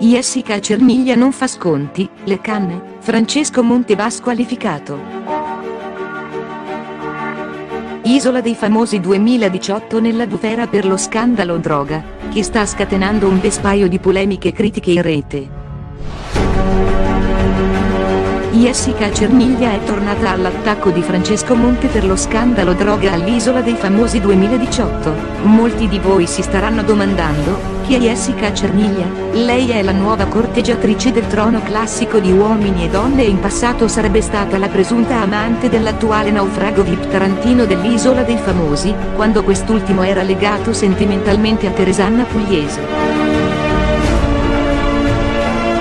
Jessica Cermiglia non fa sconti, le canne, Francesco Monte va squalificato. Isola dei famosi 2018 nella bufera per lo scandalo droga, che sta scatenando un vespaio di polemiche critiche in rete. Jessica Cermiglia è tornata all'attacco di Francesco Monte per lo scandalo droga all'Isola dei Famosi 2018. Molti di voi si staranno domandando, chi Jessica Cermiglia? Lei è la nuova corteggiatrice del trono classico di uomini e donne e in passato sarebbe stata la presunta amante dell'attuale naufrago VIP Tarantino dell'Isola dei Famosi, quando quest'ultimo era legato sentimentalmente a Teresanna Pugliese.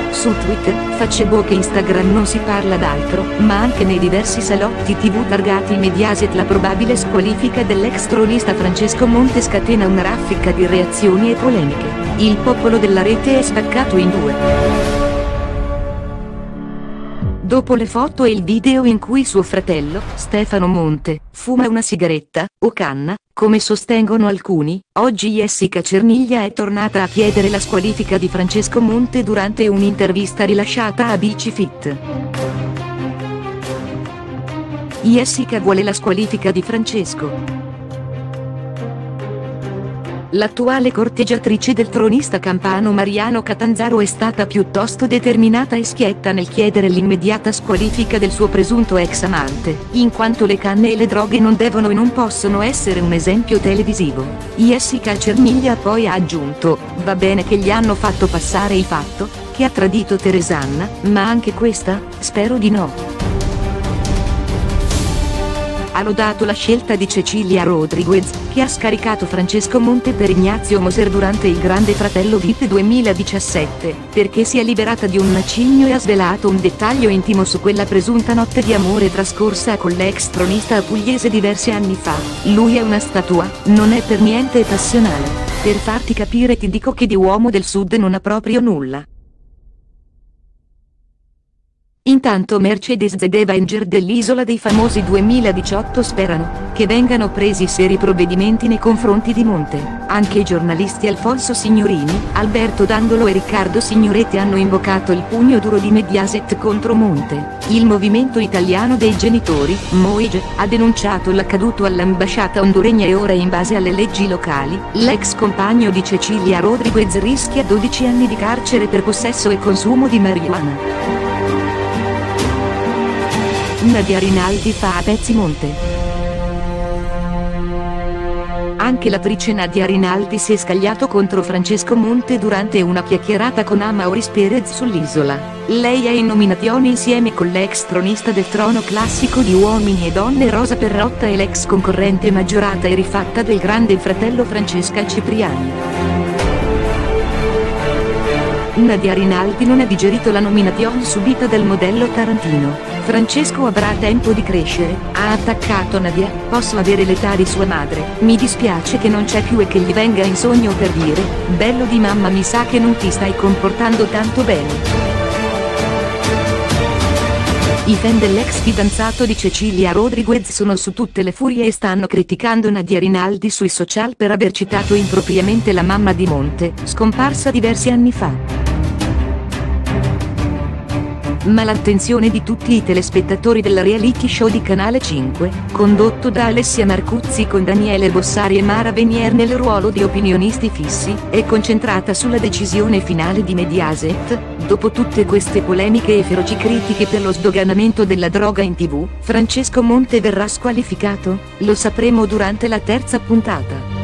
Su Twitter, Facebook e Instagram non si parla d'altro, ma anche nei diversi salotti tv targati Mediaset la probabile squalifica dell'ex tronista Francesco Monte scatena una raffica di reazioni e polemiche. Il popolo della rete è spaccato in due. Dopo le foto e il video in cui suo fratello, Stefano Monte, fuma una sigaretta, o canna, come sostengono alcuni, oggi Jessica Cerniglia è tornata a chiedere la squalifica di Francesco Monte durante un'intervista rilasciata a Bici Fit. Jessica vuole la squalifica di Francesco. L'attuale corteggiatrice del tronista campano Mariano Catanzaro è stata piuttosto determinata e schietta nel chiedere l'immediata squalifica del suo presunto ex amante, in quanto le canne e le droghe non devono e non possono essere un esempio televisivo. Jessica Cermiglia poi ha aggiunto, va bene che gli hanno fatto passare il fatto, che ha tradito Teresanna, ma anche questa, spero di no ha lodato la scelta di Cecilia Rodriguez, che ha scaricato Francesco Monte per Ignazio Moser durante il Grande Fratello VIP 2017, perché si è liberata di un macigno e ha svelato un dettaglio intimo su quella presunta notte di amore trascorsa con l'ex tronista pugliese diversi anni fa. Lui è una statua, non è per niente passionale. Per farti capire ti dico che di uomo del sud non ha proprio nulla. Intanto Mercedes ed Avenger dell'Isola dei Famosi 2018 sperano che vengano presi seri provvedimenti nei confronti di Monte. Anche i giornalisti Alfonso Signorini, Alberto Dandolo e Riccardo Signoretti hanno invocato il pugno duro di Mediaset contro Monte. Il movimento italiano dei genitori, MOIG, ha denunciato l'accaduto all'ambasciata honduregna e ora in base alle leggi locali, l'ex compagno di Cecilia Rodriguez rischia 12 anni di carcere per possesso e consumo di marijuana. Nadia Rinaldi fa a pezzi Monte. Anche l'attrice Nadia Rinaldi si è scagliato contro Francesco Monte durante una chiacchierata con Amauris Perez sull'isola. Lei è in nominazione insieme con l'ex tronista del trono classico di Uomini e Donne Rosa Perrotta e l'ex concorrente maggiorata e rifatta del grande fratello Francesca Cipriani. Nadia Rinaldi non ha digerito la nomination subita dal modello Tarantino. Francesco avrà tempo di crescere, ha attaccato Nadia, posso avere l'età di sua madre, mi dispiace che non c'è più e che gli venga in sogno per dire, bello di mamma mi sa che non ti stai comportando tanto bene. I fan dell'ex fidanzato di Cecilia Rodriguez sono su tutte le furie e stanno criticando Nadia Rinaldi sui social per aver citato impropriamente la mamma di Monte, scomparsa diversi anni fa ma l'attenzione di tutti i telespettatori del reality show di Canale 5, condotto da Alessia Marcuzzi con Daniele Bossari e Mara Venier nel ruolo di opinionisti fissi, è concentrata sulla decisione finale di Mediaset, dopo tutte queste polemiche e feroci critiche per lo sdoganamento della droga in tv, Francesco Monte verrà squalificato? Lo sapremo durante la terza puntata.